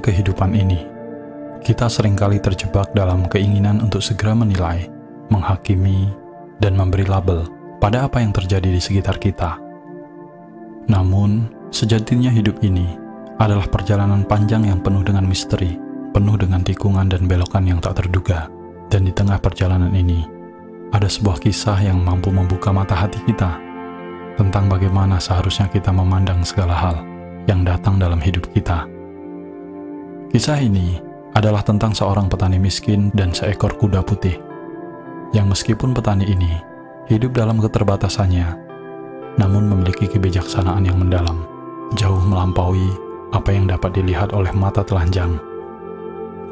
Kehidupan ini, kita sering kali terjebak dalam keinginan untuk segera menilai, menghakimi, dan memberi label pada apa yang terjadi di sekitar kita. Namun, sejatinya hidup ini adalah perjalanan panjang yang penuh dengan misteri, penuh dengan tikungan dan belokan yang tak terduga. Dan di tengah perjalanan ini, ada sebuah kisah yang mampu membuka mata hati kita tentang bagaimana seharusnya kita memandang segala hal yang datang dalam hidup kita. Kisah ini adalah tentang seorang petani miskin dan seekor kuda putih, yang meskipun petani ini hidup dalam keterbatasannya, namun memiliki kebijaksanaan yang mendalam, jauh melampaui apa yang dapat dilihat oleh mata telanjang.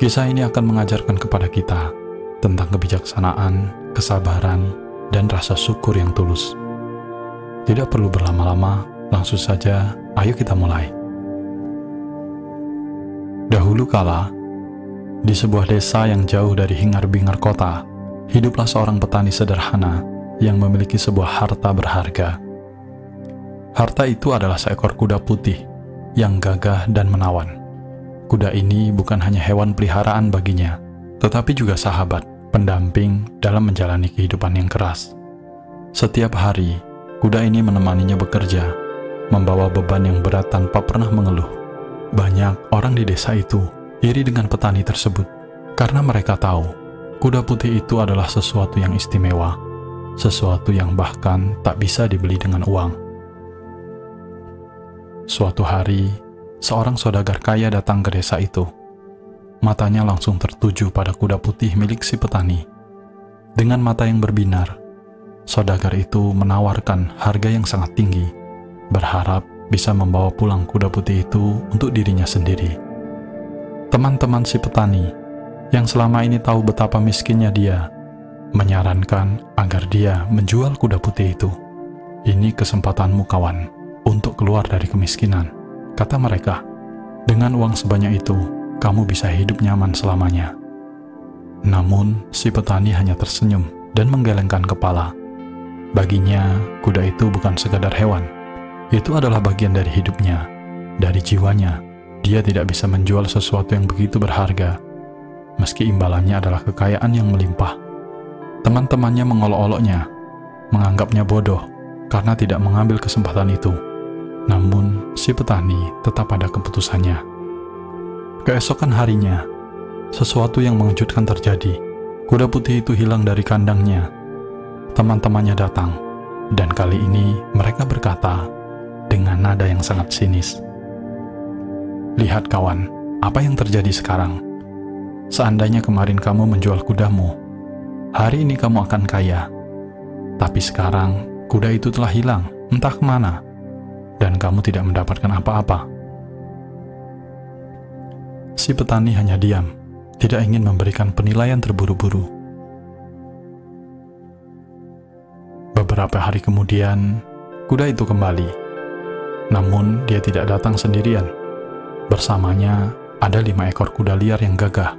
Kisah ini akan mengajarkan kepada kita tentang kebijaksanaan, kesabaran, dan rasa syukur yang tulus. Tidak perlu berlama-lama, langsung saja ayo kita mulai. Dahulu kala, di sebuah desa yang jauh dari hingar-bingar kota, hiduplah seorang petani sederhana yang memiliki sebuah harta berharga. Harta itu adalah seekor kuda putih yang gagah dan menawan. Kuda ini bukan hanya hewan peliharaan baginya, tetapi juga sahabat, pendamping dalam menjalani kehidupan yang keras. Setiap hari, kuda ini menemaninya bekerja, membawa beban yang berat tanpa pernah mengeluh. Banyak orang di desa itu iri dengan petani tersebut karena mereka tahu kuda putih itu adalah sesuatu yang istimewa, sesuatu yang bahkan tak bisa dibeli dengan uang. Suatu hari, seorang saudagar kaya datang ke desa itu. Matanya langsung tertuju pada kuda putih milik si petani. Dengan mata yang berbinar, saudagar itu menawarkan harga yang sangat tinggi, berharap bisa membawa pulang kuda putih itu untuk dirinya sendiri teman-teman si petani yang selama ini tahu betapa miskinnya dia, menyarankan agar dia menjual kuda putih itu. Ini kesempatanmu kawan, untuk keluar dari kemiskinan. Kata mereka, dengan uang sebanyak itu, kamu bisa hidup nyaman selamanya. Namun, si petani hanya tersenyum dan menggelengkan kepala. Baginya, kuda itu bukan sekadar hewan. Itu adalah bagian dari hidupnya, dari jiwanya, dia tidak bisa menjual sesuatu yang begitu berharga, meski imbalannya adalah kekayaan yang melimpah. Teman-temannya mengolok-oloknya, menganggapnya bodoh karena tidak mengambil kesempatan itu. Namun, si petani tetap pada keputusannya. Keesokan harinya, sesuatu yang mengejutkan terjadi. Kuda putih itu hilang dari kandangnya. Teman-temannya datang, dan kali ini mereka berkata dengan nada yang sangat sinis. Lihat kawan, apa yang terjadi sekarang? Seandainya kemarin kamu menjual kudamu, hari ini kamu akan kaya. Tapi sekarang, kuda itu telah hilang, entah ke mana, dan kamu tidak mendapatkan apa-apa. Si petani hanya diam, tidak ingin memberikan penilaian terburu-buru. Beberapa hari kemudian, kuda itu kembali. Namun, dia tidak datang sendirian Bersamanya ada lima ekor kuda liar yang gagah.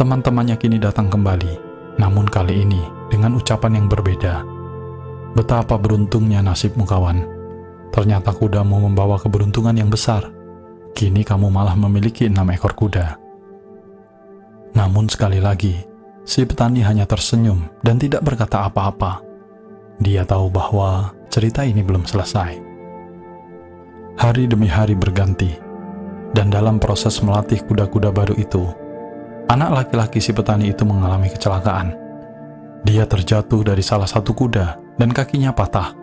Teman-temannya kini datang kembali, namun kali ini dengan ucapan yang berbeda. Betapa beruntungnya nasibmu kawan. Ternyata kudamu membawa keberuntungan yang besar. Kini kamu malah memiliki enam ekor kuda. Namun sekali lagi, si petani hanya tersenyum dan tidak berkata apa-apa. Dia tahu bahwa cerita ini belum selesai. Hari demi hari berganti, dan dalam proses melatih kuda-kuda baru itu, anak laki-laki si petani itu mengalami kecelakaan. Dia terjatuh dari salah satu kuda dan kakinya patah.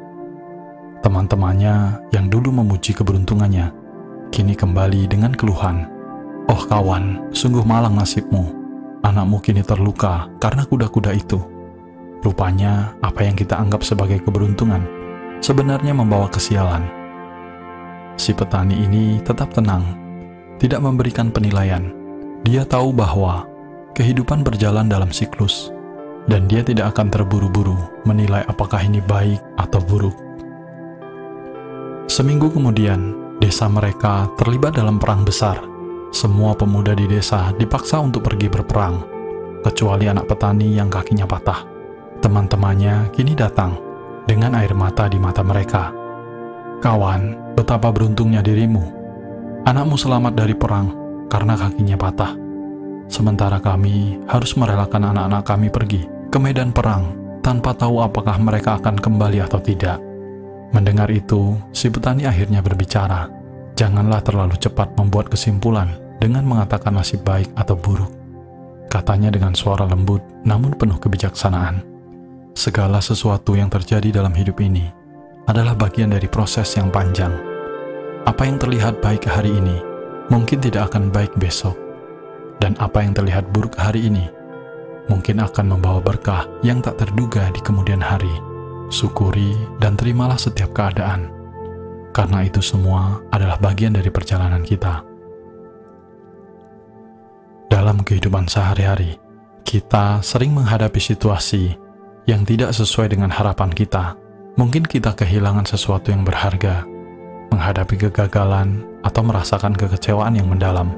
Teman-temannya yang dulu memuji keberuntungannya, kini kembali dengan keluhan. Oh kawan, sungguh malang nasibmu. Anakmu kini terluka karena kuda-kuda itu. Rupanya apa yang kita anggap sebagai keberuntungan sebenarnya membawa kesialan. Si petani ini tetap tenang tidak memberikan penilaian. Dia tahu bahwa kehidupan berjalan dalam siklus, dan dia tidak akan terburu-buru menilai apakah ini baik atau buruk. Seminggu kemudian, desa mereka terlibat dalam perang besar. Semua pemuda di desa dipaksa untuk pergi berperang, kecuali anak petani yang kakinya patah. Teman-temannya kini datang dengan air mata di mata mereka. Kawan, betapa beruntungnya dirimu Anakmu selamat dari perang, karena kakinya patah. Sementara kami harus merelakan anak-anak kami pergi ke medan perang tanpa tahu apakah mereka akan kembali atau tidak. Mendengar itu, si petani akhirnya berbicara, "Janganlah terlalu cepat membuat kesimpulan dengan mengatakan nasib baik atau buruk." Katanya dengan suara lembut namun penuh kebijaksanaan. Segala sesuatu yang terjadi dalam hidup ini adalah bagian dari proses yang panjang. Apa yang terlihat baik hari ini mungkin tidak akan baik besok, dan apa yang terlihat buruk hari ini mungkin akan membawa berkah yang tak terduga di kemudian hari. Syukuri dan terimalah setiap keadaan, karena itu semua adalah bagian dari perjalanan kita. Dalam kehidupan sehari-hari, kita sering menghadapi situasi yang tidak sesuai dengan harapan kita Mungkin kita kehilangan sesuatu yang berharga, menghadapi kegagalan, atau merasakan kekecewaan yang mendalam.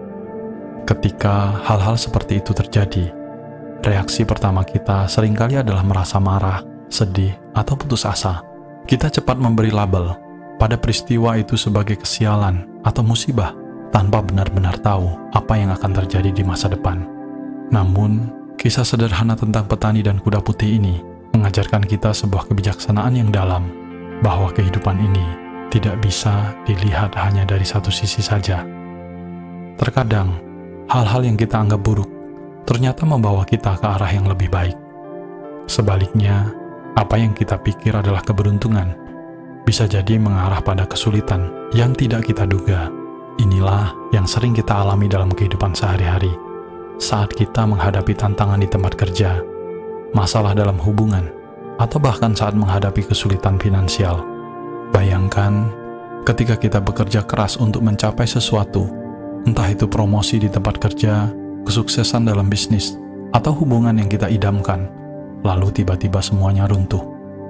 Ketika hal-hal seperti itu terjadi, reaksi pertama kita sering kali adalah merasa marah, sedih, atau putus asa. Kita cepat memberi label pada peristiwa itu sebagai kesialan atau musibah tanpa benar-benar tahu apa yang akan terjadi di masa depan. Namun, kisah sederhana tentang petani dan kuda putih ini mengajarkan kita sebuah kebijaksanaan yang dalam, bahwa kehidupan ini tidak bisa dilihat hanya dari satu sisi saja. Terkadang, hal-hal yang kita anggap buruk ternyata membawa kita ke arah yang lebih baik. Sebaliknya, apa yang kita pikir adalah keberuntungan bisa jadi mengarah pada kesulitan yang tidak kita duga. Inilah yang sering kita alami dalam kehidupan sehari-hari saat kita menghadapi tantangan di tempat kerja masalah dalam hubungan, atau bahkan saat menghadapi kesulitan finansial. Bayangkan ketika kita bekerja keras untuk mencapai sesuatu, entah itu promosi di tempat kerja, kesuksesan dalam bisnis, atau hubungan yang kita idamkan, lalu tiba-tiba semuanya runtuh.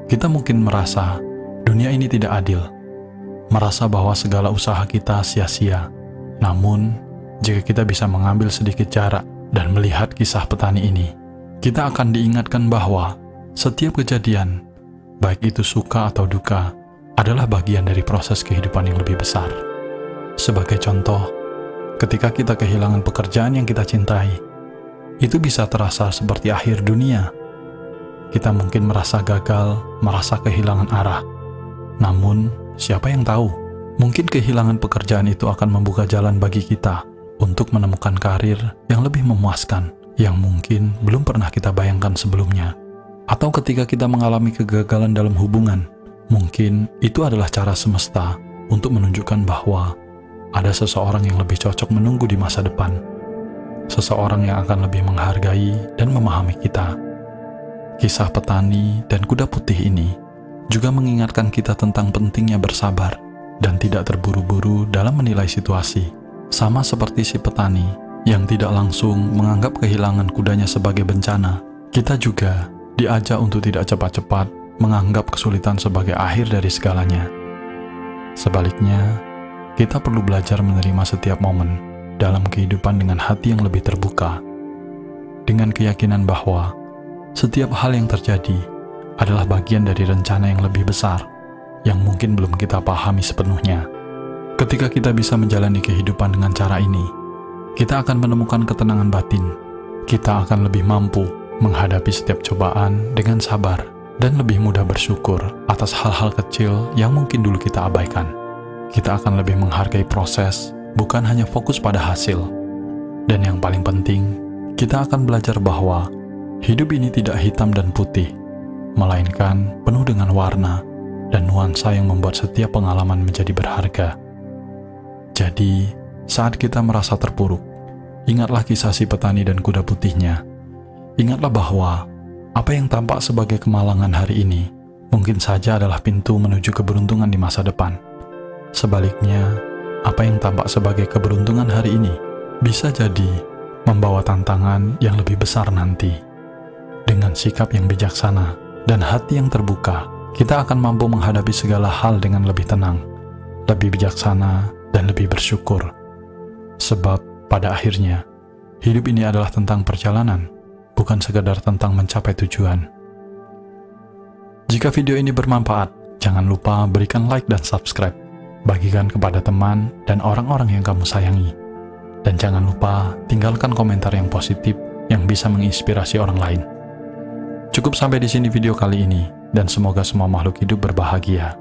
Kita mungkin merasa dunia ini tidak adil, merasa bahwa segala usaha kita sia-sia. Namun, jika kita bisa mengambil sedikit jarak dan melihat kisah petani ini, kita akan diingatkan bahwa setiap kejadian, baik itu suka atau duka, adalah bagian dari proses kehidupan yang lebih besar. Sebagai contoh, ketika kita kehilangan pekerjaan yang kita cintai, itu bisa terasa seperti akhir dunia. Kita mungkin merasa gagal, merasa kehilangan arah. Namun, siapa yang tahu? Mungkin kehilangan pekerjaan itu akan membuka jalan bagi kita untuk menemukan karir yang lebih memuaskan yang mungkin belum pernah kita bayangkan sebelumnya. Atau ketika kita mengalami kegagalan dalam hubungan, mungkin itu adalah cara semesta untuk menunjukkan bahwa ada seseorang yang lebih cocok menunggu di masa depan. Seseorang yang akan lebih menghargai dan memahami kita. Kisah petani dan kuda putih ini juga mengingatkan kita tentang pentingnya bersabar dan tidak terburu-buru dalam menilai situasi. Sama seperti si petani yang tidak langsung menganggap kehilangan kudanya sebagai bencana, kita juga diajak untuk tidak cepat-cepat menganggap kesulitan sebagai akhir dari segalanya. Sebaliknya, kita perlu belajar menerima setiap momen dalam kehidupan dengan hati yang lebih terbuka, dengan keyakinan bahwa setiap hal yang terjadi adalah bagian dari rencana yang lebih besar yang mungkin belum kita pahami sepenuhnya. Ketika kita bisa menjalani kehidupan dengan cara ini, kita akan menemukan ketenangan batin. Kita akan lebih mampu menghadapi setiap cobaan dengan sabar dan lebih mudah bersyukur atas hal-hal kecil yang mungkin dulu kita abaikan. Kita akan lebih menghargai proses, bukan hanya fokus pada hasil. Dan yang paling penting, kita akan belajar bahwa hidup ini tidak hitam dan putih, melainkan penuh dengan warna dan nuansa yang membuat setiap pengalaman menjadi berharga. Jadi, saat kita merasa terpuruk, ingatlah kisah si petani dan kuda putihnya. Ingatlah bahwa apa yang tampak sebagai kemalangan hari ini mungkin saja adalah pintu menuju keberuntungan di masa depan. Sebaliknya, apa yang tampak sebagai keberuntungan hari ini bisa jadi membawa tantangan yang lebih besar nanti. Dengan sikap yang bijaksana dan hati yang terbuka, kita akan mampu menghadapi segala hal dengan lebih tenang, lebih bijaksana, dan lebih bersyukur. Sebab pada akhirnya, hidup ini adalah tentang perjalanan, bukan sekadar tentang mencapai tujuan. Jika video ini bermanfaat, jangan lupa berikan like dan subscribe. Bagikan kepada teman dan orang-orang yang kamu sayangi. Dan jangan lupa tinggalkan komentar yang positif yang bisa menginspirasi orang lain. Cukup sampai di sini video kali ini, dan semoga semua makhluk hidup berbahagia.